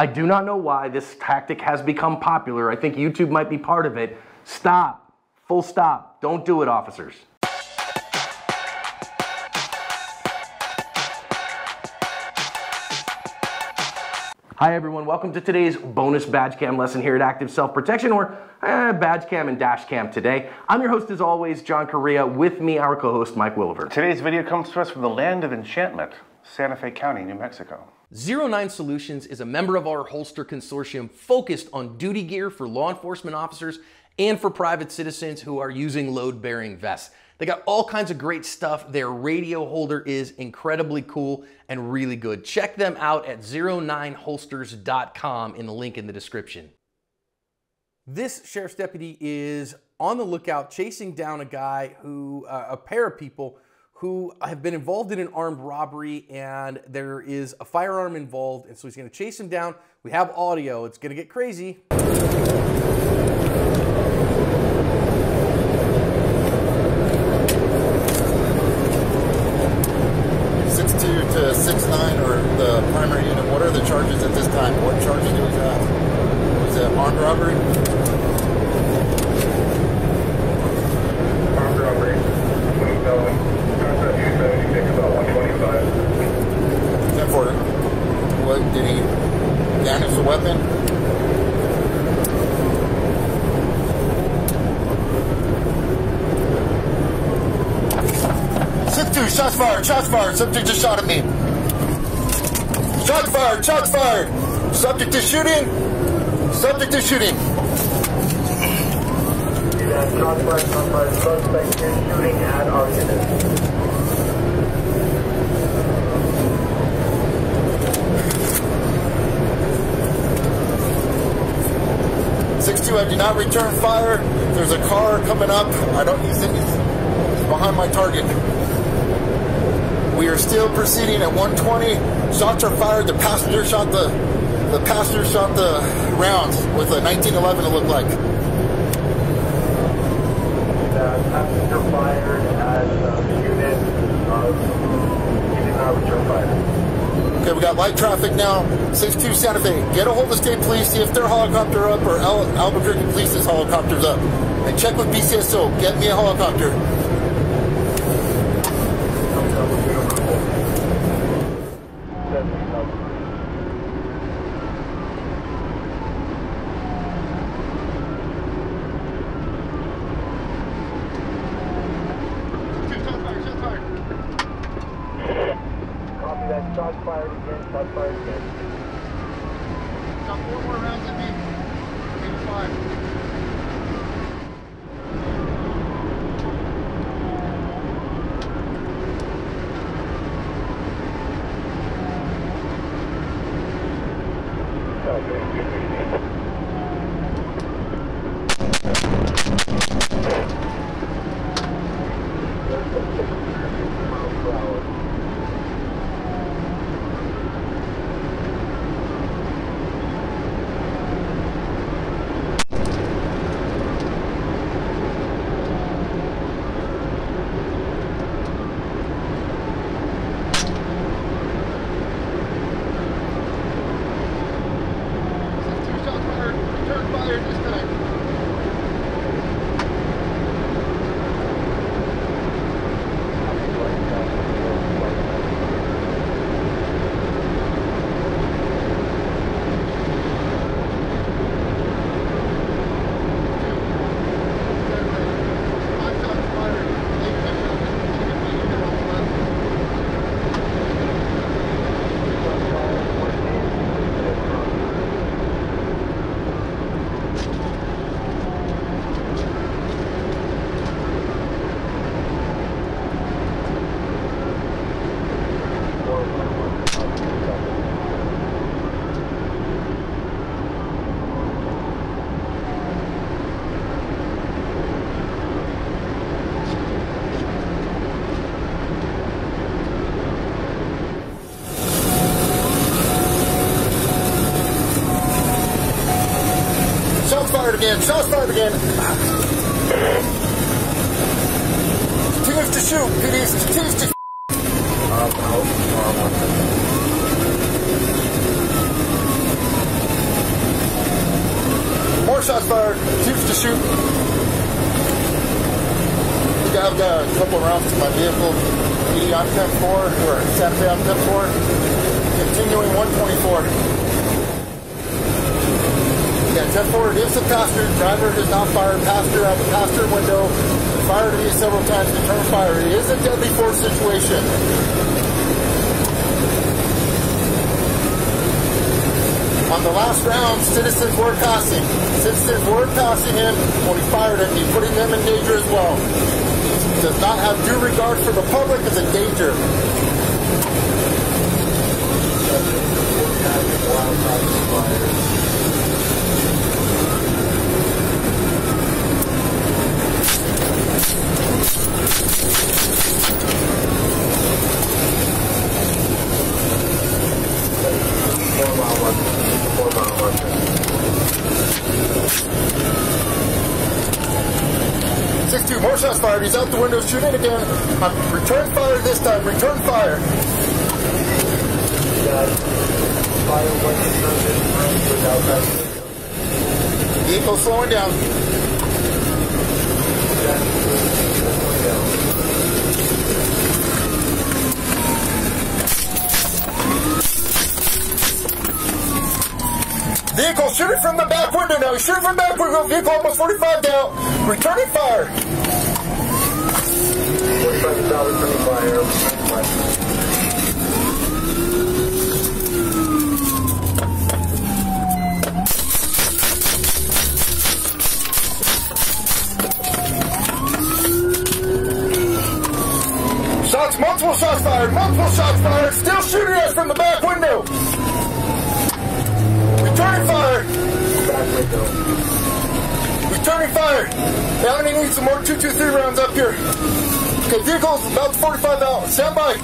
I do not know why this tactic has become popular. I think YouTube might be part of it. Stop. Full stop. Don't do it, officers. Hi everyone, welcome to today's bonus badge cam lesson here at Active Self Protection or eh, badge cam and dash cam today. I'm your host as always, John Correia. With me, our co-host, Mike Williver. Today's video comes to us from the land of enchantment, Santa Fe County, New Mexico. Zero9 Solutions is a member of our holster consortium focused on duty gear for law enforcement officers and for private citizens who are using load-bearing vests. They got all kinds of great stuff. Their radio holder is incredibly cool and really good. Check them out at 09holsters.com in the link in the description. This sheriff's deputy is on the lookout chasing down a guy who, uh, a pair of people who have been involved in an armed robbery and there is a firearm involved. And so he's going to chase him down. We have audio. It's going to get crazy. to six nine or the primary unit. What are the charges at this time? What charges do we have? Was it armed robbery? Armed robbery. about 125. Ten for what? Did he damage the weapon? Shots fired, shots fired. Subject just shot at me. Shots fired, shots fired. Subject is shooting. Subject is shooting. Shots fired, shooting at our unit. I do not return fire. There's a car coming up. I don't use any behind my target. We are still proceeding at 120. Shots are fired. The passenger shot the the passenger shot the rounds with a 1911. It looked like. The passenger fired as a unit of did not return fire. Okay, we got light traffic now. 62 Santa Fe. Get a hold of the state police, see if their helicopter up or Al Albuquerque police's helicopter's up. And check with BCSO. Get me a helicopter. Again. Shots fired again. To shoot. PD continues to. More shots fired. Keeps to shoot. I've got a couple rounds to my vehicle. 80 on 10 4, or Santa Fe on 10 4. Continuing 124. Yeah, 10 4, it is a passenger. Driver does not fire passenger out the passenger window. Fired at me several times, return fire. It is a deadly force situation. On the last round, citizens were passing. Citizens were passing him when he fired at me, putting them in danger as well. Does not have due regard for the public is a danger. Four mile west. Four mile west. Six two, more shots fired. He's out the window shooting again. Uh, return fire this time. Return fire. It. Vehicle slowing down. Vehicle shooting from the back window now. Shooting from the back window. Vehicle almost 45 down. Returning fire. Vehicle's about 45 out. Stand by.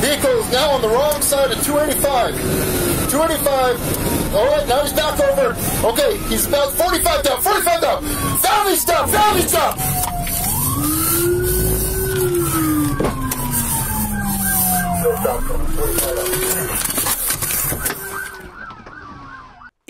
Vehicle is now on the wrong side of 285. 285. All right, now he's back over. Okay, he's about 45 down. 45 down. Family stop. Family stop. Stop. Forty-five dollars.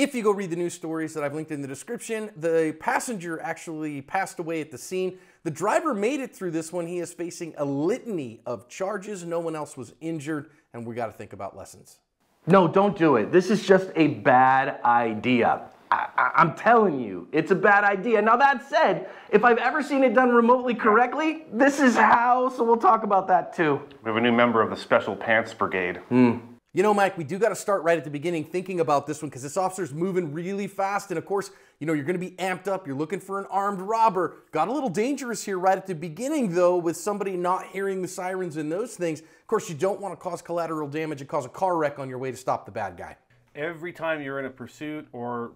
If you go read the news stories that I've linked in the description, the passenger actually passed away at the scene. The driver made it through this one. He is facing a litany of charges. No one else was injured, and we got to think about lessons. No, don't do it. This is just a bad idea. I, I, I'm telling you, it's a bad idea. Now, that said, if I've ever seen it done remotely correctly, this is how, so we'll talk about that too. We have a new member of the Special Pants Brigade. Hmm. You know, Mike, we do got to start right at the beginning thinking about this one because this officer's moving really fast. And of course, you know, you're going to be amped up. You're looking for an armed robber. Got a little dangerous here right at the beginning, though, with somebody not hearing the sirens and those things. Of course, you don't want to cause collateral damage and cause a car wreck on your way to stop the bad guy. Every time you're in a pursuit or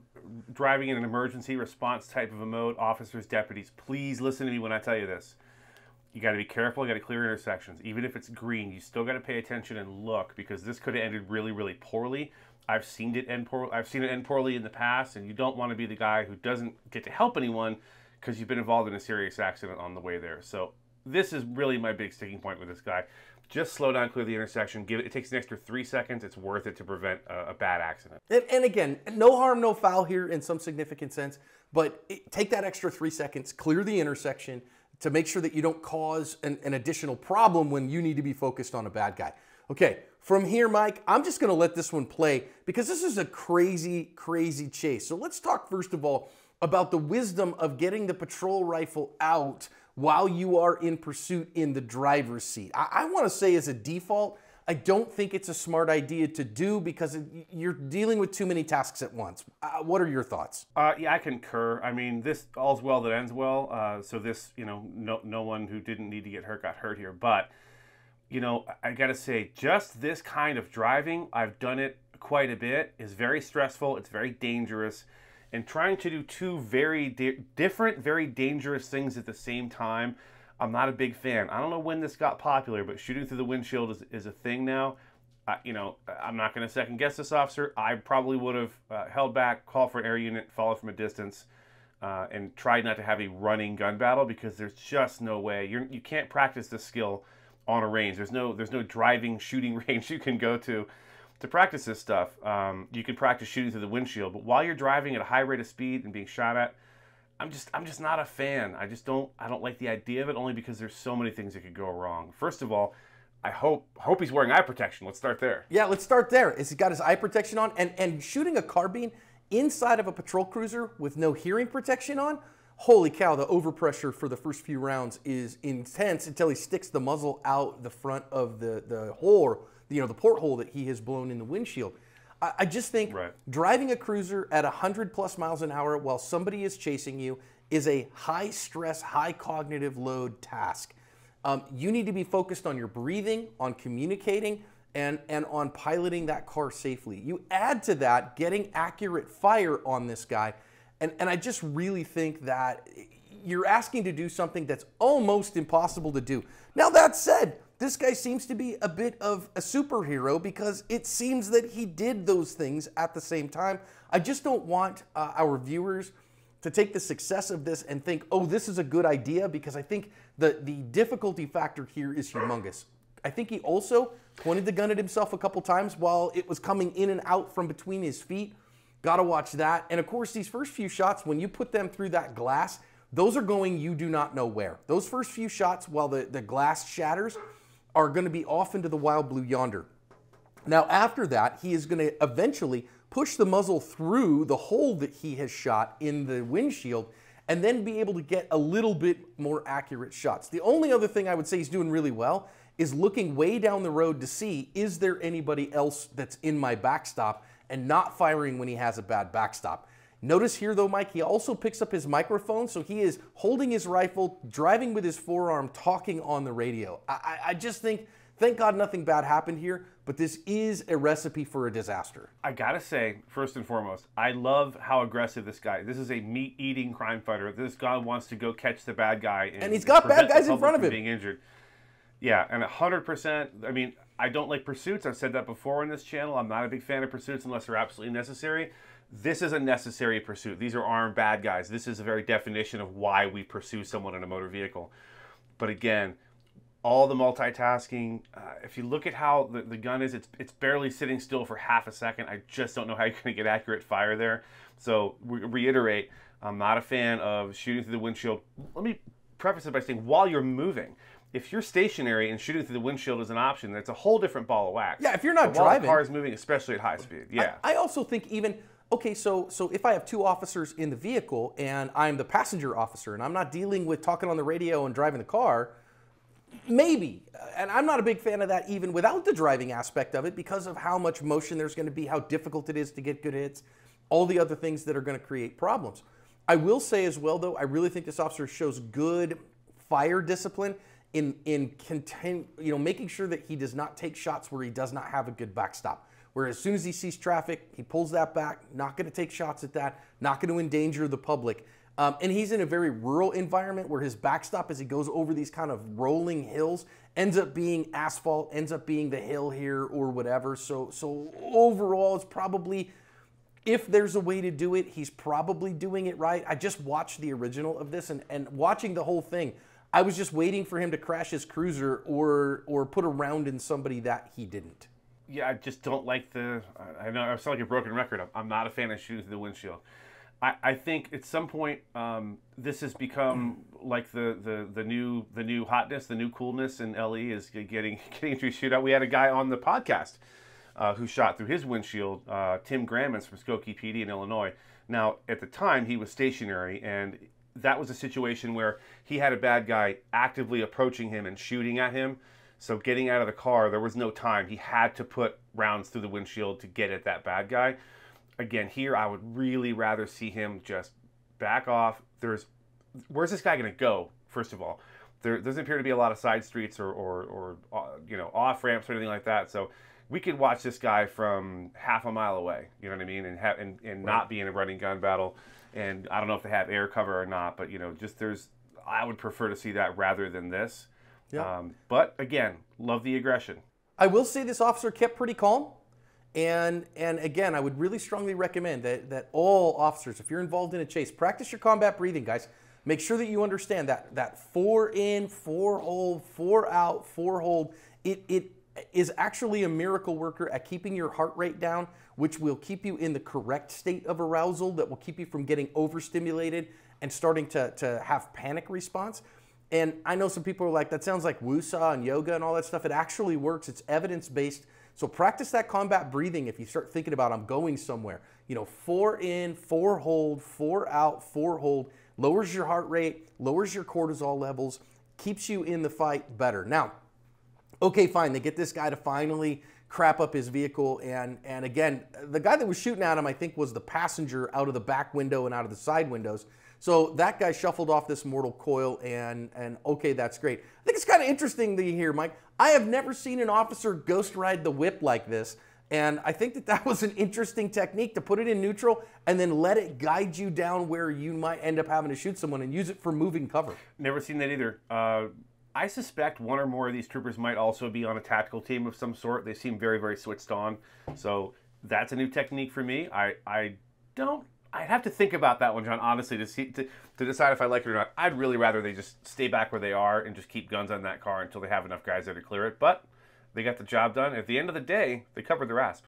driving in an emergency response type of a mode, officers, deputies, please listen to me when I tell you this. You got to be careful. You got to clear intersections. Even if it's green, you still got to pay attention and look because this could have ended really, really poorly. I've seen it end poor. I've seen it end poorly in the past, and you don't want to be the guy who doesn't get to help anyone because you've been involved in a serious accident on the way there. So this is really my big sticking point with this guy. Just slow down, clear the intersection. Give it. It takes an extra three seconds. It's worth it to prevent a, a bad accident. And, and again, no harm, no foul here in some significant sense, but it, take that extra three seconds, clear the intersection to make sure that you don't cause an, an additional problem when you need to be focused on a bad guy. Okay, from here, Mike, I'm just going to let this one play because this is a crazy, crazy chase. So let's talk first of all about the wisdom of getting the patrol rifle out while you are in pursuit in the driver's seat. I, I want to say, as a default, I don't think it's a smart idea to do because you're dealing with too many tasks at once. Uh, what are your thoughts? Uh, yeah, I concur. I mean, this all's well that ends well. Uh, so this, you know, no no one who didn't need to get hurt got hurt here. But you know, I got to say, just this kind of driving, I've done it quite a bit. is very stressful. It's very dangerous, and trying to do two very di- different, very dangerous things at the same time. I'm not a big fan. I don't know when this got popular, but shooting through the windshield is, is a thing now. You know, I'm not going to second guess this officer. I probably would have uh, held back, called for an air unit, followed from a distance, uh, and tried not to have a running gun battle because there's just no way. You're, you can't practice this skill on a range. There's no there's no driving shooting range you can go to to practice this stuff. Um, you can practice shooting through the windshield, but while you're driving at a high rate of speed and being shot at, I'm just I'm just not a fan. I just don't I don't like the idea of it only because there's so many things that could go wrong. First of all, I hope hope he's wearing eye protection. Let's start there. Yeah, let's start there. Is he got his eye protection on and and shooting a carbine inside of a patrol cruiser with no hearing protection on? Holy cow, the overpressure for the first few rounds is intense until he sticks the muzzle out the front of the the hole, you know, the porthole that he has blown in the windshield. I, I just think Right. driving a cruiser at 100 plus miles an hour while somebody is chasing you is a high stress, high cognitive load task. Um, you need to be focused on your breathing, on communicating, and, and on piloting that car safely. You add to that getting accurate fire on this guy, and, and I just really think that you're asking to do something that's almost impossible to do. Now, that said, this guy seems to be a bit of a superhero because it seems that he did those things at the same time. I just don't want uh, our viewers to take the success of this and think, oh, this is a good idea, because I think the, the difficulty factor here is humongous. I think he also pointed the gun at himself a couple times while it was coming in and out from between his feet. Got to watch that. And of course, these first few shots, when you put them through that glass, those are going you do not know where. Those first few shots, while the, the glass shatters, are going to be off into the wild blue yonder. Now, after that, he is going to eventually push the muzzle through the hole that he has shot in the windshield and then be able to get a little bit more accurate shots. The only other thing I would say he's doing really well is looking way down the road to see is there anybody else that's in my backstop and not firing when he has a bad backstop. Notice here though, Mike, he also picks up his microphone, so he is holding his rifle, driving with his forearm, talking on the radio. I, I, just think, thank God nothing bad happened here, but this is a recipe for a disaster. I gotta say, first and foremost, I love how aggressive this guy. This is a meat-eating crime fighter. This guy wants to go catch the bad guy, and, And he's got bad guys in front of him. being injured. Yeah, and hundred percent. I mean, I don't like pursuits. I've said that before in this channel. I'm not a big fan of pursuits unless they're absolutely necessary. This is a necessary pursuit. These are armed bad guys. This is the very definition of why we pursue someone in a motor vehicle. But again, all the multitasking. Uh, if you look at how the, the gun is, it's it's barely sitting still for half a second. I just don't know how you're going to get accurate fire there. So re- reiterate, I'm not a fan of shooting through the windshield. Let me preface it by saying while you're moving. If you're stationary and shooting through the windshield is an option, that's a whole different ball of wax. Yeah, if you're not But while driving- the car is moving, especially at high speed. Yeah, I also think even okay, so so if I have two officers in the vehicle and I'm the passenger officer and I'm not dealing with talking on the radio and driving the car, maybe. And I'm not a big fan of that even without the driving aspect of it because of how much motion there's going to be, how difficult it is to get good hits, all the other things that are going to create problems. I will say as well though, I really think this officer shows good fire discipline in in content, you know, making sure that he does not take shots where he does not have a good backstop. Where as soon as he sees traffic, he pulls that back, not going to take shots at that, not going to endanger the public. Um, and he's in a very rural environment where his backstop, as he goes over these kind of rolling hills, ends up being asphalt, ends up being the hill here or whatever. So, so overall, it's probably if there's a way to do it, he's probably doing it right. I just watched the original of this and, and watching the whole thing, I was just waiting for him to crash his cruiser or or put a round in somebody that he didn't. Yeah, I just don't like the. I know I sound like a broken record. I'm, not a fan of shooting through the windshield. I, I think at some point um, this has become like the, the, the new the new hotness, the new coolness, and LE is getting getting into shootout. We had a guy on the podcast uh, who shot through his windshield, uh, Tim Grammons from Skokie PD in Illinois. Now at the time he was stationary, and that was a situation where he had a bad guy actively approaching him and shooting at him. So getting out of the car, there was no time. He had to put rounds through the windshield to get at that bad guy. Again, here I would really rather see him just back off. There's where's this guy going to go? First of all, there doesn't appear to be a lot of side streets or or, or uh, you know off ramps or anything like that. So we could watch this guy from half a mile away. You know what I mean? And have and, and not be in a running gun battle. And I don't know if they have air cover or not, but you know, just there's I would prefer to see that rather than this. Yeah. Um, but again, love the aggression. I will say this officer kept pretty calm. And and again, I would really strongly recommend that that all officers, if you're involved in a chase, practice your combat breathing, guys. make sure that you understand that that four in, four hold, four out, four hold. It it is actually a miracle worker at keeping your heart rate down, which will keep you in the correct state of arousal that will keep you from getting overstimulated and starting to, to have panic response. And I know some people are like, that sounds like Wusa and yoga and all that stuff. It actually works. It's evidence based. So practice that combat breathing if you start thinking about I'm going somewhere. You know, four in, four hold, four out, four hold, lowers your heart rate, lowers your cortisol levels, keeps you in the fight better. Now, okay, fine, they get this guy to finally crap up his vehicle and and again, the guy that was shooting at him I think was the passenger out of the back window and out of the side windows. So that guy shuffled off this mortal coil, and and okay, that's great. I think it's kind of interesting to hear, Mike. I have never seen an officer ghost ride the whip like this, and I think that that was an interesting technique to put it in neutral and then let it guide you down where you might end up having to shoot someone and use it for moving cover. Never seen that either. Uh, I suspect one or more of these troopers might also be on a tactical team of some sort. They seem very, very switched on. So that's a new technique for me. I, I don't I'd have to think about that one, John. Honestly, to see to, to decide if I like it or not. I'd really rather they just stay back where they are and just keep guns on that car until they have enough guys there to clear it. But they got the job done. At the end of the day, they covered their ass.